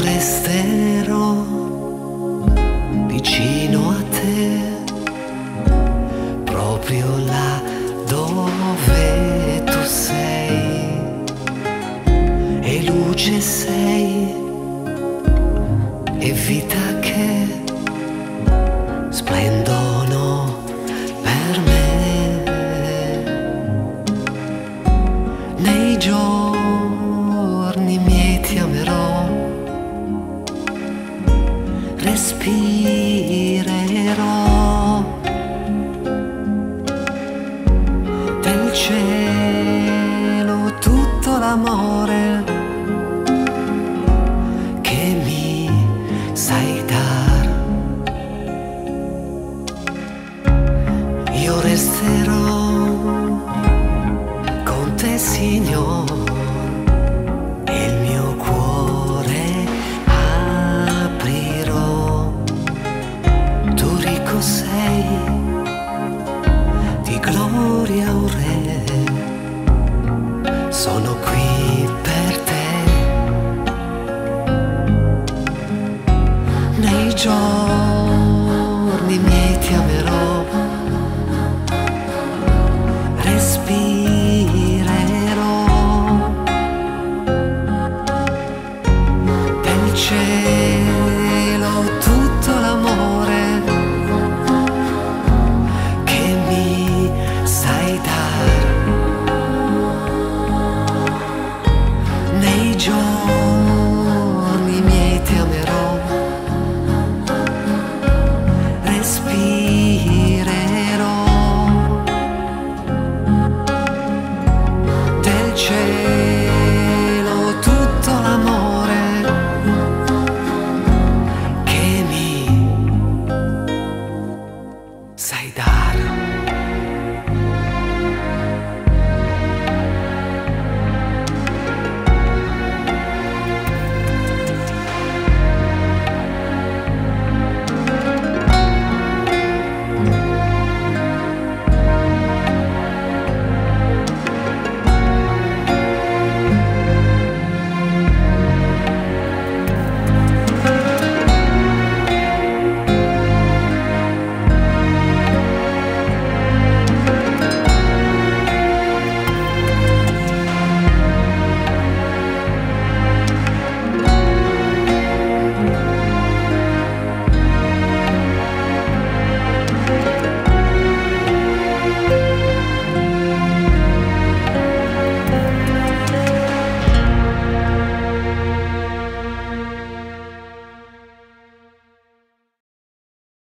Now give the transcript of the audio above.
resterò vicino a te, proprio là dove tu sei. E luce sei e vita respirerò del cielo tutto l'amore che mi sai dar. Io resterò con te, Signore, gloria un re, sono qui